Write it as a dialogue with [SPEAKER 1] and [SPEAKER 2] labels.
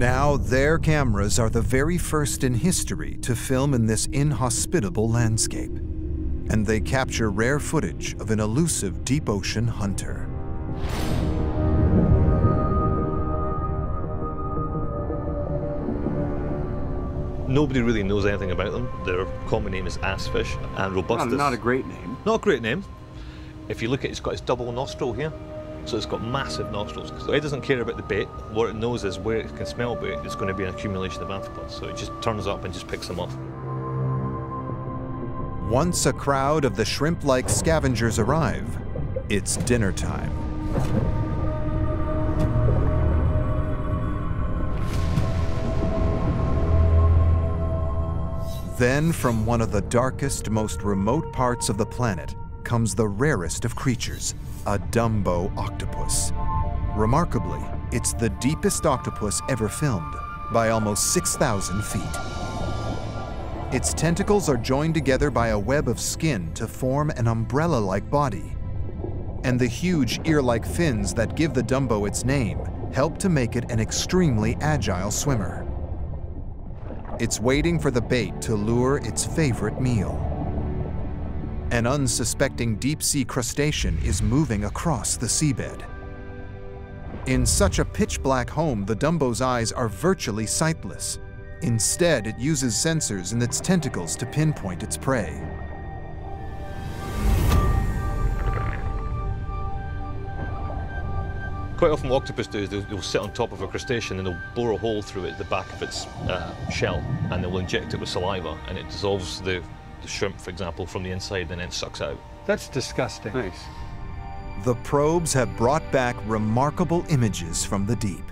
[SPEAKER 1] Now, their cameras are the very first in history to film in this inhospitable landscape. And they capture rare footage of an elusive deep ocean hunter.
[SPEAKER 2] Nobody really knows anything about them. Their common name is assfish and robustus.
[SPEAKER 3] Not, not a great name.
[SPEAKER 2] Not a great name. If you look at it, it's got its double nostril here. So it's got massive nostrils. So it doesn't care about the bait. What it knows is where it can smell bait, it's going to be an accumulation of amphipods. So it just turns up and just picks them off.
[SPEAKER 1] Once a crowd of the shrimp-like scavengers arrive, it's dinner time. Then, from one of the darkest, most remote parts of the planet, comes the rarest of creatures, a Dumbo octopus. Remarkably, it's the deepest octopus ever filmed, by almost 6,000 feet. Its tentacles are joined together by a web of skin to form an umbrella-like body. And the huge ear-like fins that give the Dumbo its name help to make it an extremely agile swimmer. It's waiting for the bait to lure its favorite meal. An unsuspecting deep-sea crustacean is moving across the seabed. In such a pitch-black home, the Dumbo's eyes are virtually sightless. Instead, it uses sensors in its tentacles to pinpoint its prey.
[SPEAKER 2] Quite often what octopus do is they'll, they'll, sit on top of a crustacean and they'll bore a hole through it at the back of its uh, shell and they'll inject it with saliva and it dissolves the, the shrimp, for example, from the inside and then sucks out.
[SPEAKER 4] That's disgusting.
[SPEAKER 3] Nice.
[SPEAKER 1] The probes have brought back remarkable images from the deep.